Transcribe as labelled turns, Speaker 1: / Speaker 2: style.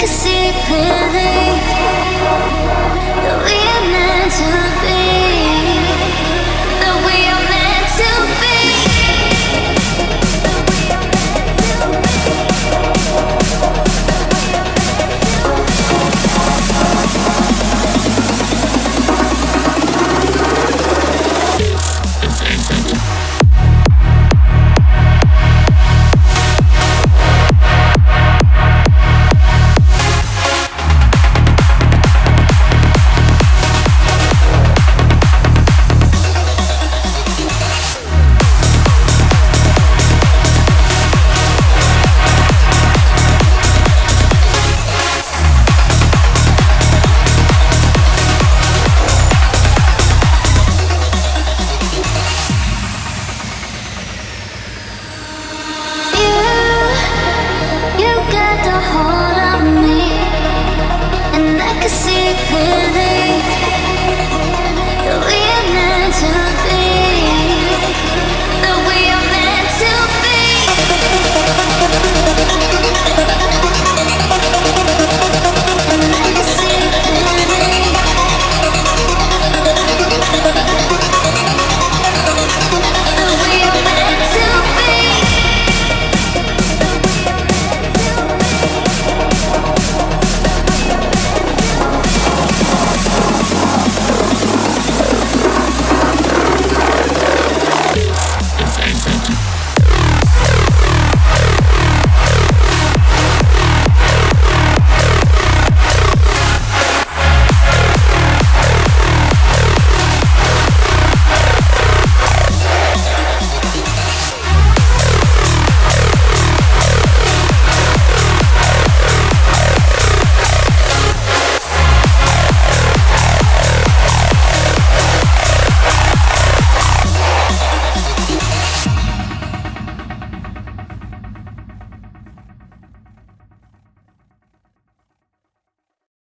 Speaker 1: can see it clearly. over